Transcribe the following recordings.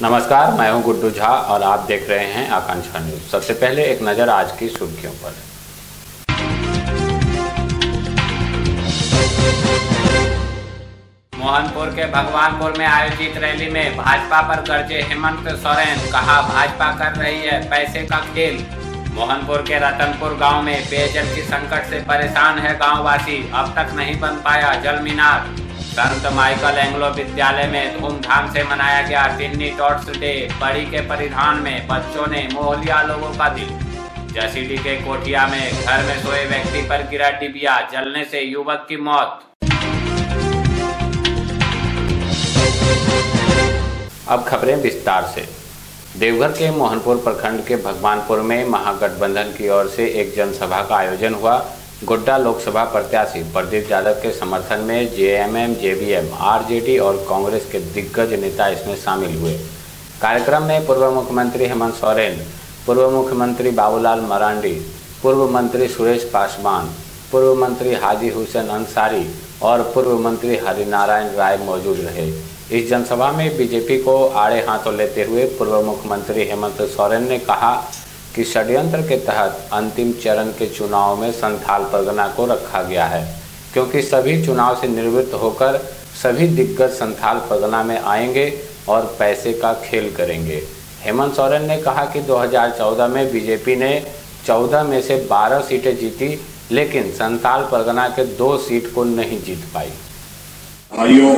नमस्कार, मैं हूँ गुड्डू झा और आप देख रहे हैं आकांक्षा न्यूज़। सबसे पहले एक नज़र आज की सुर्खियों पर। मोहनपुर के भगवानपुर में आयोजित रैली में भाजपा पर गर्जे हेमंत सोरेन। कहा, भाजपा कर रही है पैसे का खेल। मोहनपुर के रतनपुर गाँव में पेयजल की संकट से परेशान है गांववासी। अब तक नहीं बन पाया जल मीनार। संत माइकल एंग्लो विद्यालय में धूमधाम से मनाया गया टिन्नी टॉट्स डे, बड़ी के परिधान में बच्चों ने मोह लिया लोगों का दिल। जसीडी के कोठिया में घर में सोए व्यक्ति पर गिरा डिबिया, जलने से युवक की मौत। अब खबरें विस्तार से। देवघर के मोहनपुर प्रखंड के भगवानपुर में महागठबंधन की ओर से एक जनसभा का आयोजन हुआ। गोड्डा लोकसभा प्रत्याशी प्रदीप यादव के समर्थन में जेएमएम, जेबीएम, आरजेडी और कांग्रेस के दिग्गज नेता इसमें शामिल हुए। कार्यक्रम में पूर्व मुख्यमंत्री हेमंत सोरेन पूर्व मुख्यमंत्री बाबूलाल मरांडी पूर्व मंत्री सुरेश पासवान पूर्व मंत्री हाजी हुसैन अंसारी और पूर्व मंत्री हरिनारायण राय मौजूद रहे। इस जनसभा में बीजेपी को आड़े हाथों लेते हुए पूर्व मुख्यमंत्री हेमंत सोरेन ने कहा कि षड्यंत्र के तहत अंतिम चरण के चुनाव में संथाल परगना को रखा गया है, क्योंकि सभी चुनाव से निवृत्त होकर सभी दिग्गज संथाल परगना में आएँगे और पैसे का खेल करेंगे। हेमंत सोरेन ने कहा कि 2014 में बीजेपी ने 14 में से 12 सीटें जीती, लेकिन संथाल परगना के दो सीट को नहीं जीत पाई। भाइयों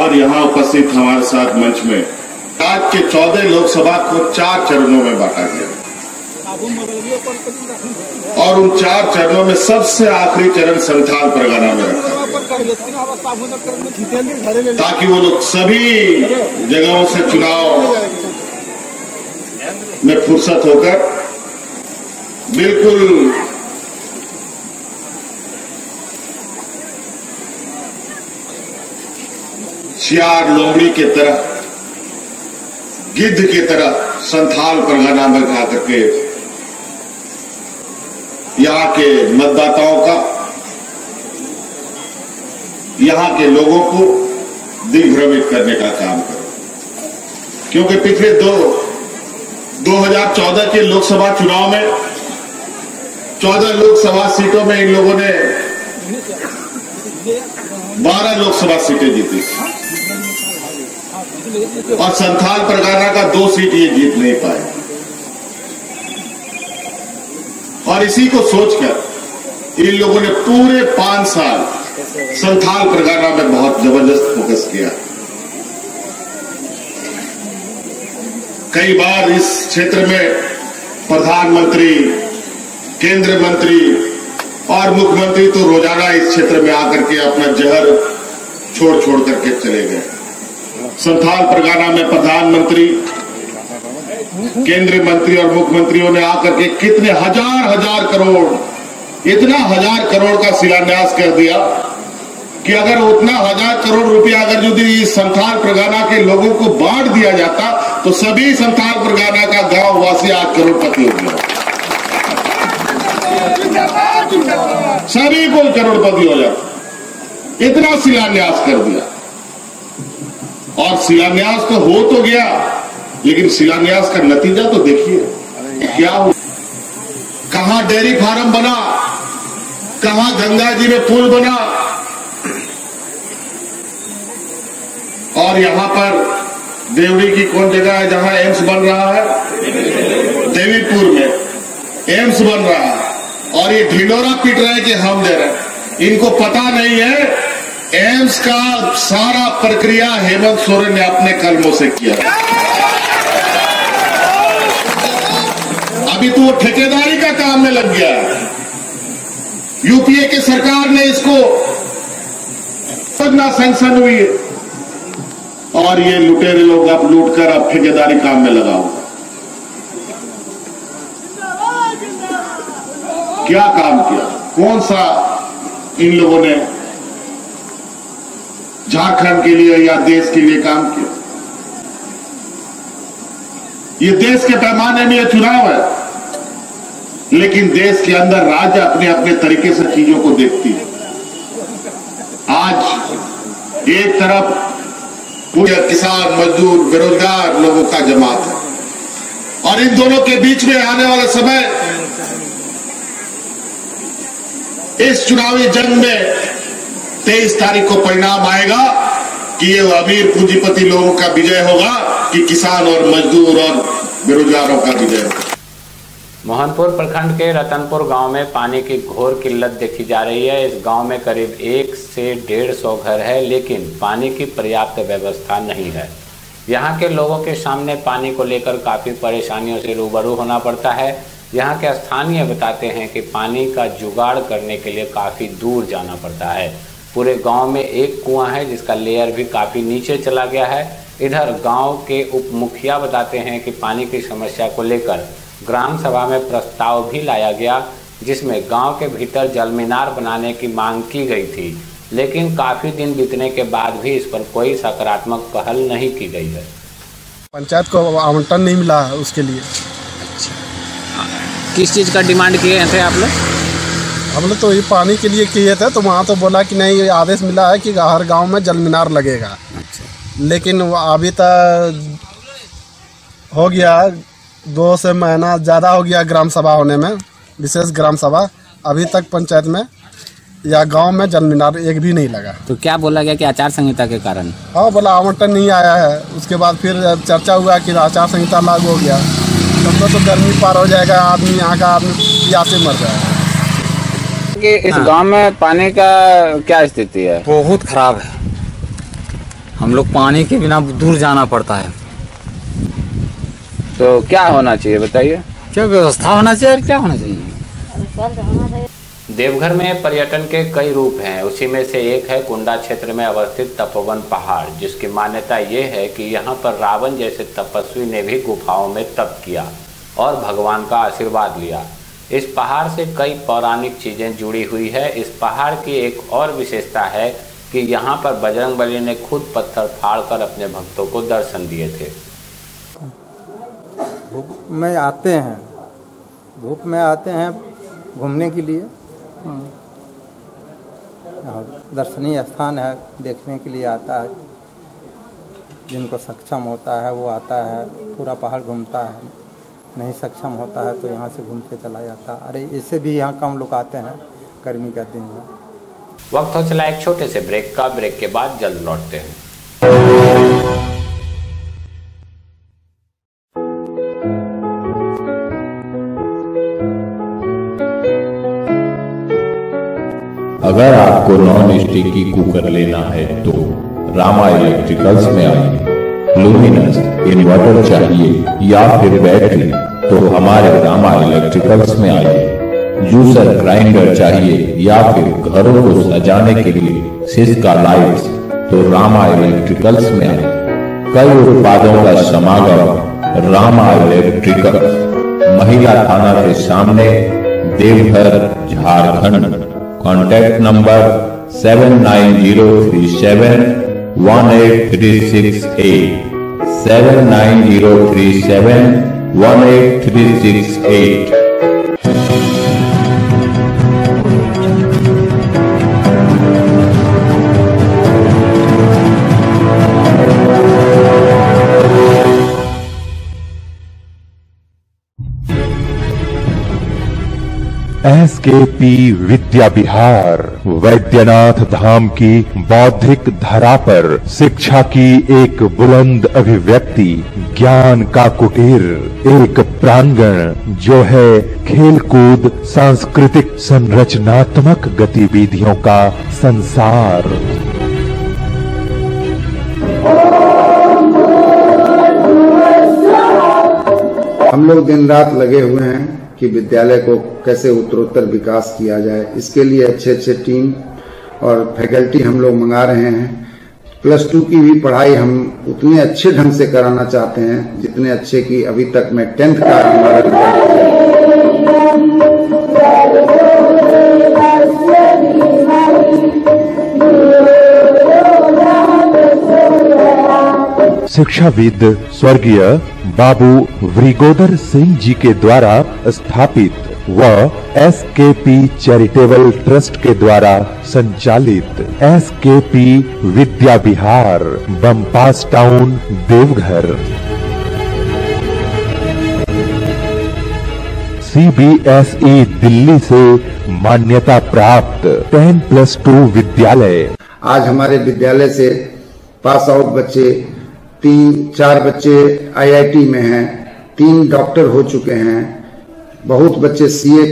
और यहाँ उपस्थित हमारे साथ मंच में आज के चौदह लोकसभा को चार चरणों में बांटा गया। और उन चार चरणों में सबसे आखिरी चरण संथाल परगना में रखा ताकि वो लोग सभी जगहों से चुनाव में फुर्सत होकर बिल्कुल सियार लोमड़ी के तरह गिद्ध की तरह संथाल परगना में खा करके यहाँ के मतदाताओं का, यहाँ के लोगों को दिग्भ्रमित करने का काम करो। क्योंकि पिछले दो 2014 के लोकसभा चुनाव में 14 लोकसभा सीटों में इन लोगों ने 12 लोकसभा सीटें जीती। और संथाल परगना का दो सीट ये जीत नहीं पाए। और इसी को सोचकर इन लोगों ने पूरे पाँच साल संथाल परगना में बहुत ज़बरदस्त फोकस किया। कई बार इस क्षेत्र में प्रधानमंत्री केंद्र मंत्री और मुख्यमंत्री तो रोज़ाना इस क्षेत्र में आकर के अपना जहर छोड़ छोड़ करके चले गए। संथाल परगना में प्रधानमंत्री, केंद्रीय मंत्री और मुख्यमंत्रियों ने आकर के कितने हज़ार हज़ार करोड़, इतना हज़ार करोड़ का शिलान्यास कर दिया कि अगर उतना हज़ार करोड़ रुपया अगर यदि संथाल परगना के लोगों को बांट दिया जाता तो सभी संथाल परगना का गाँव वासी आज करोड़पति हो गया। सभी को करोड़पति हो जाता इतना शिलान्यास कर दिया। और शिलान्यास तो हो तो गया, लेकिन शिलान्यास का नतीजा तो देखिए। क्या हो? कहा डेयरी फार्म बना? कहा गंगा जी में पुल बना? और यहाँ पर देवड़ी की कौन जगह है जहाँ एम्स बन रहा है? देवीपुर में एम्स बन रहा है। और ये ढिंडोरा पीट रहे हैं कि हम दे रहे हैं। इनको पता नहीं है एम्स का सारा प्रक्रिया हेमंत सोरेन ने अपने कलमों से किया। अभी तो वो ठेकेदारी का काम में लग गया। यूपीए की सरकार ने इसको ना सैंक्शन हुई है। और ये लुटेरे लोग अब लूट कर अब ठेकेदारी काम में लगा हुआ। क्या काम किया? कौन सा इन लोगों ने झारखंड के लिए या देश के लिए काम किया। ये देश के पैमाने में यह चुनाव है। लेकिन देश के अंदर राज्य अपने अपने तरीके से चीज़ों को देखती है। आज एक तरफ़ पूरे किसान, मजदूर, बेरोजगार लोगों का जमात है। और इन दोनों के बीच में आने वाला समय, इस चुनावी जंग में तेईस तारीख को परिणाम आएगा कि ये अमीर पूंजीपति लोगों का विजय होगा कि किसान और मजदूर और बेरोजगारों का विजय होगा। मोहनपुर प्रखंड के रतनपुर गाँव में पानी की घोर किल्लत देखी जा रही है। इस गाँव में करीब एक से डेढ़ सौ घर है, लेकिन पानी की पर्याप्त व्यवस्था नहीं है। यहाँ के लोगों के सामने पानी को लेकर काफ़ी परेशानियों से रूबरू होना पड़ता है। यहाँ के स्थानीय बताते हैं कि पानी का जुगाड़ करने के लिए काफ़ी दूर जाना पड़ता है। पूरे गाँव में एक कुआँ है जिसका लेयर भी काफ़ी नीचे चला गया है। इधर गाँव के उप मुखिया बताते हैं कि पानी की समस्या को लेकर ग्राम सभा में प्रस्ताव भी लाया गया जिसमें गाँव के भीतर जल मीनार बनाने की मांग की गई थी। लेकिन काफ़ी दिन बीतने के बाद भी इस पर कोई सकारात्मक पहल नहीं की गई है। पंचायत को आवंटन नहीं मिला है उसके लिए। किस चीज़ का डिमांड किए थे आप लोग? हम लोग तो ये पानी के लिए किए थे तो वहाँ तो बोला कि नहीं आदेश मिला है कि हर गाँव में जल मीनार लगेगा। लेकिन अभी तक हो गया दो से महीना ज़्यादा हो गया ग्राम सभा होने में विशेष ग्राम सभा अभी तक पंचायत में या गाँव में जल मीनार एक भी नहीं लगा। तो क्या बोला गया कि आचार संहिता के कारण? हाँ बोला आवंटन नहीं आया है। उसके बाद फिर चर्चा हुआ कि आचार संहिता लागू हो गया। तब तो, तो गर्मी पार हो जाएगा आदमी यहाँ का आदमी प्यासे मर जाएगा। कि इस हाँ। गाँव में पानी का क्या स्थिति है? बहुत खराब है। हम लोग पानी के बिना दूर जाना पड़ता है। तो क्या होना चाहिए बताइए? क्या व्यवस्था होना चाहिए और क्या होना चाहिए? देवघर में पर्यटन के कई रूप हैं। उसी में से एक है कुंडा क्षेत्र में अवस्थित तपोवन पहाड़ जिसकी मान्यता ये है कि यहाँ पर रावण जैसे तपस्वी ने भी गुफाओं में तप किया और भगवान का आशीर्वाद लिया। इस पहाड़ से कई पौराणिक चीज़ें जुड़ी हुई है। इस पहाड़ की एक और विशेषता है कि यहाँ पर बजरंग बली ने खुद पत्थर फाड़ कर अपने भक्तों को दर्शन दिए थे। धूप में आते हैं। धूप में आते हैं घूमने के लिए। और दर्शनीय स्थान है देखने के लिए आता है। जिनको सक्षम होता है वो आता है पूरा पहाड़ घूमता है। नहीं सक्षम होता है तो यहाँ से घूम के चला जाता। है अरे इससे भी यहाँ कम लोग आते हैं गर्मी का दिन में। वक्त हो चला एक छोटे से ब्रेक का। ब्रेक के बाद जल्द लौटते हैं। अगर आपको नॉन स्टिकी कुकर लेना है तो रामा इलेक्ट्रिकल्स में आइए। लुमिनस इन्वर्टर चाहिए या फिर बैटरी तो हमारे रामा इलेक्ट्रिकल्स में आइए। जूसर ग्राइंडर चाहिए या फिर घरों को सजाने के लिए सिस्का लाइट्स तो रामा इलेक्ट्रिकल्स में आइए। कई उत्पादों का समागम रामा इलेक्ट्रिकल्स महिला थाना के सामने, Deoghar, Jharkhand. Contact number seven nine zero three seven one 7903718368. S K P Vidya Vihar Vaidyanath Dham की बौद्धिक धरा पर शिक्षा की एक बुलंद अभिव्यक्ति, ज्ञान का कुटीर, एक प्रांगण, जो है खेल कूद सांस्कृतिक संरचनात्मक गतिविधियों का संसार। हम लोग दिन रात लगे हुए हैं। कि विद्यालय को कैसे उत्तरोत्तर विकास किया जाए, इसके लिए अच्छे अच्छे टीम और फैकल्टी हम लोग मंगा रहे हैं। प्लस टू की भी पढ़ाई हम उतने अच्छे ढंग से कराना चाहते हैं, जितने अच्छे की अभी तक मैं टेंथ का हमारा शिक्षाविद स्वर्गीय बाबू व्रिगोदर सिंह जी के द्वारा स्थापित व S K P charitable trust के द्वारा संचालित S K P Vidya Vihar, Bampas town, Deoghar. C B S E Delhi से मान्यता प्राप्त टेन प्लस टू विद्यालय। आज हमारे विद्यालय से पास आउट बच्चे तीन चार बच्चे आईआईटी में हैं तीन डॉक्टर हो चुके हैं बहुत बच्चे सीए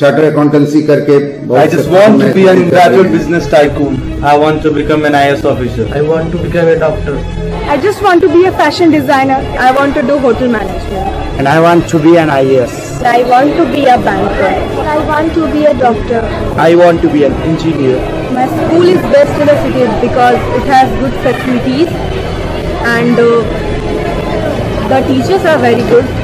चार्टर अकाउंटेंसी करके I just want to be an graduate business tycoon I want to become an IAS officer I want to become a doctor I just want to be a fashion designer I want to do hotel management and I want to be an IAS I want to be a banker I want to be a doctor I want to be an engineer my school is best in the city because it has good facilities and uh, the teachers are very good.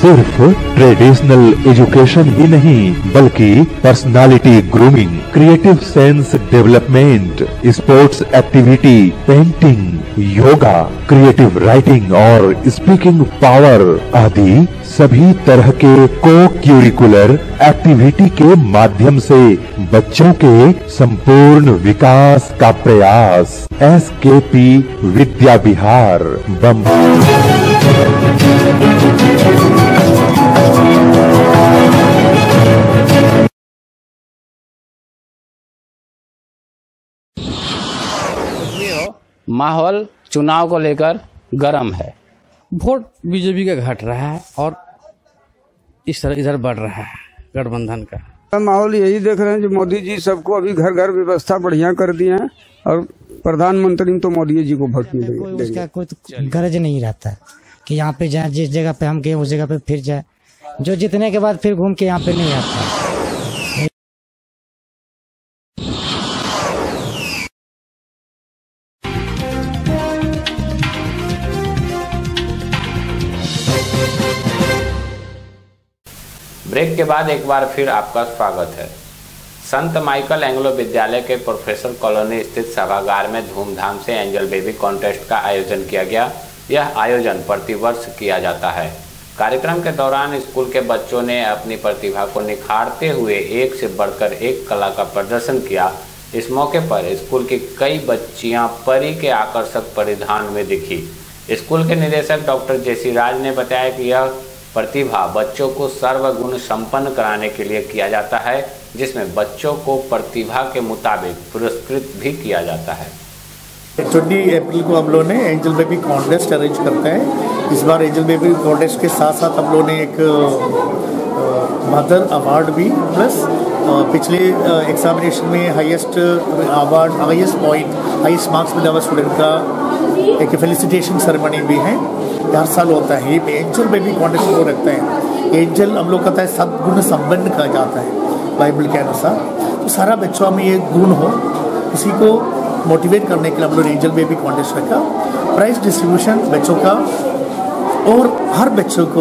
सिर्फ़ traditional education ही नहीं, बल्कि personality grooming, creative sense development, sports activity, painting, yoga, creative writing और speaking power आदि सभी तरह के को क्यूरिकुलर एक्टिविटी के माध्यम से बच्चों के संपूर्ण विकास का प्रयास, एस के पी विद्या विहार, बम माहौल चुनाव को लेकर गर्म है। वोट बीजेपी का घट रहा है और इस तरह इधर बढ़ रहा है गठबंधन का। माहौल यही देख रहे हैं जो मोदी जी सबको अभी घर घर व्यवस्था बढ़िया कर दिए हैं और प्रधानमंत्री तो मोदी जी को वोट मिलेंगे उसका कोई तो गरज नहीं रहता कि यहाँ पे जाए जिस जगह पे हम गए उस जगह पे फिर जाए। जो जीतने के बाद फिर घूम के यहाँ पे नहीं आता। ब्रेक के बाद एक बार फिर आपका स्वागत है। संत माइकल एंग्लो विद्यालय के प्रोफेसर कॉलोनी स्थित सभागार में धूमधाम से एंजल बेबी कॉन्टेस्ट का आयोजन किया गया। यह आयोजन प्रतिवर्ष किया जाता है। कार्यक्रम के दौरान स्कूल के बच्चों ने अपनी प्रतिभा को निखारते हुए एक से बढ़कर एक कला का प्रदर्शन किया। इस मौके पर स्कूल की कई बच्चियाँ परी के आकर्षक परिधान में दिखी। स्कूल के निदेशक डॉक्टर जेसी राज ने बताया कि यह प्रतिभा बच्चों को सर्वगुण संपन्न कराने के लिए किया जाता है, जिसमें बच्चों को प्रतिभा के मुताबिक पुरस्कृत भी किया जाता है। ट्वेंटी अप्रैल को हम लोग ने एंजल बेबी कॉन्टेस्ट अरेंज करते हैं। इस बार एंजल बेबी कॉन्टेस्ट के साथ साथ हम लोग ने एक मदर अवार्ड भी, प्लस पिछले एग्जामिनेशन में highest award highest point highest marks मिला हुआ स्टूडेंट का एक फेलिसिटेशन सेरेमनी भी है। हर साल होता है। ये एंजल बेबी कॉन्टेस्ट वो रखते हैं। एंजल हम लोग कहता है, सदगुण संपन्न कहा जाता है बाइबल के अनुसार। तो सारा बच्चों में ये गुण हो, किसी को मोटिवेट करने के लिए हम लोग एंजल बेबी कॉन्टेस्ट रखा। प्राइज डिस्ट्रीब्यूशन बच्चों का और हर बच्चों को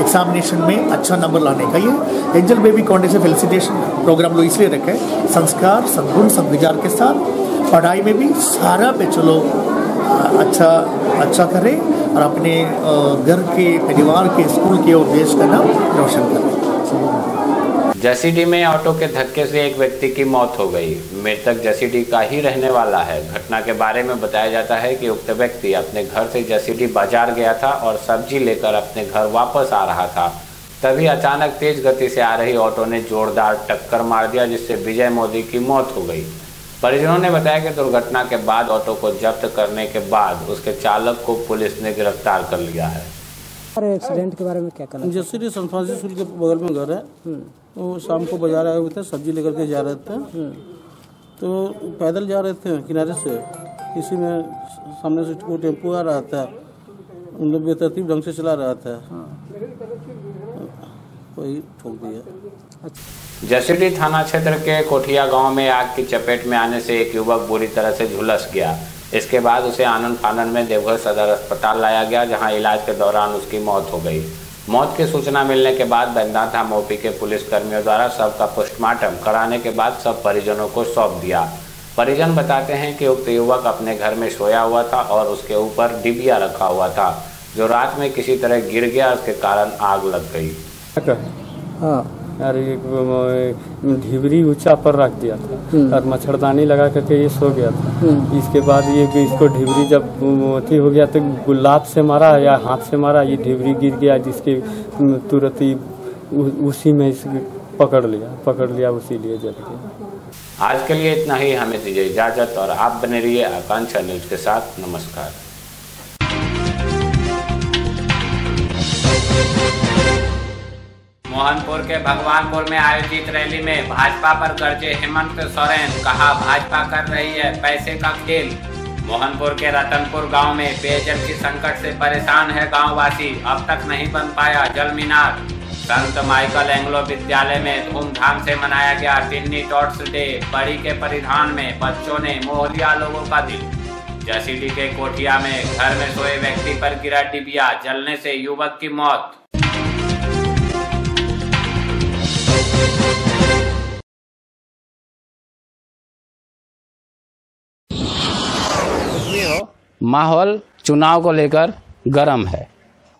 एग्जामिनेशन में अच्छा नंबर लाने का ये angel baby contest felicitation programme लोग इसलिए रखे। संस्कार, सद्गुण, सदविचार के साथ। पढ़ाई में भी सारा बच्चों लोग अच्छा अच्छा करें और अपने घर के, परिवार के, स्कूल के और देश का नाम रोशन करें जसीडी में ऑटो के धक्के से एक व्यक्ति की मौत हो गई। मृतक जसीडी का ही रहने वाला है। घटना के बारे में बताया जाता है कि उक्त व्यक्ति अपने घर से जसीडी बाज़ार गया था और सब्ज़ी लेकर अपने घर वापस आ रहा था। तभी अचानक तेज गति से आ रही ऑटो ने जोरदार टक्कर मार दिया, जिससे विजय मोदी की मौत हो गई। परिजनों ने बताया कि दुर्घटना के बाद ऑटो को जब्त करने के बाद उसके चालक को पुलिस ने गिरफ़्तार कर लिया है। एक्सीडेंट के बारे में क्या कहना जैसे सन फ्रांसिस स्कूल के बगल में घर है। वो शाम को बाज़ार आए हुए थे सब्ज़ी लेकर के जा रहे थे। तो पैदल जा रहे थे किनारे से। इसी में सामने से वो टेंपो आ रहा था। उन लोग बेतरतीब ढंग से चला रहा था। वही ठोक दिया। जसीडी थाना क्षेत्र के कोठिया गाँव में आग की चपेट में आने से एक युवक बुरी तरह से झुलस गया। इसके बाद उसे आनंद फानन में देवघर सदर अस्पताल लाया गया, जहाँ इलाज के दौरान उसकी मौत हो गई। मौत की सूचना मिलने के बाद बैद्यनाथ धाम ओपी के पुलिस कर्मियों द्वारा शव का पोस्टमार्टम कराने के बाद सब परिजनों को सौंप दिया। परिजन बताते हैं कि उक्त युवक अपने घर में सोया हुआ था और उसके ऊपर डिबिया रखा हुआ था, जो रात में किसी तरह गिर गया, उसके कारण आग लग गई। हाँ। और ये वो, ढिबरी ऊँचा पर रख दिया था। और मच्छरदानी लगा करके ये सो गया था। इसके बाद ये इसको ढिबरी जब अथी हो गया तो गुलाब से मारा या हाथ से मारा ये ढिबरी गिर गया जिसके तुरंत ही उसी में इस पकड़ लिया पकड़ लिया उसी लिए जल गया। आज के लिए इतना ही। हमें दीजिए इजाज़त और आप बने रहिए आकांक्षा न्यूज़ के साथ। नमस्कार। मोहनपुर के भगवानपुर में आयोजित रैली में भाजपा पर गर्जे हेमंत सोरेन, कहा, भाजपा कर रही है पैसे का खेल। मोहनपुर के रतनपुर गाँव में पेयजल की संकट से परेशान है गांववासी। अब तक नहीं बन पाया जल मीनार। संत माइकल एंग्लो विद्यालय में धूमधाम से मनाया गया टिन्नी टॉट्स डे, बड़ी के परिधान में बच्चों ने मोह लिया लोगों का दिल। जसीडी के कोठिया में घर में सोए व्यक्ति पर गिरा डिबिया, जलने से युवक की मौत। माहौल चुनाव को लेकर गर्म है।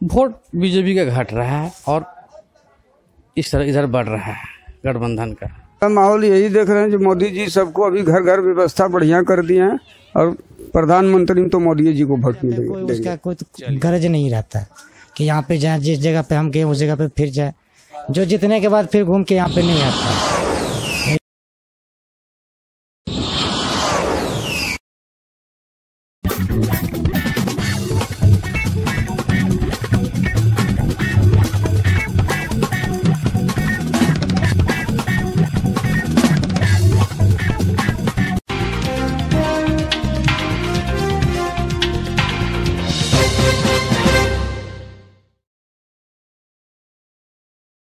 वोट बीजेपी का घट रहा है और इस तरह इधर बढ़ रहा है गठबंधन का। माहौल यही देख रहे हैं जो मोदी जी सबको अभी घर घर व्यवस्था बढ़िया कर दिए हैं और प्रधानमंत्री तो मोदी जी को वोट कोई मिलेगा उसका कोई तो गरज नहीं रहता कि यहाँ पे जाए जिस जगह पे हम गए उस जगह पे फिर जाए। जो जीतने के बाद फिर घूम के यहाँ पे नहीं आता।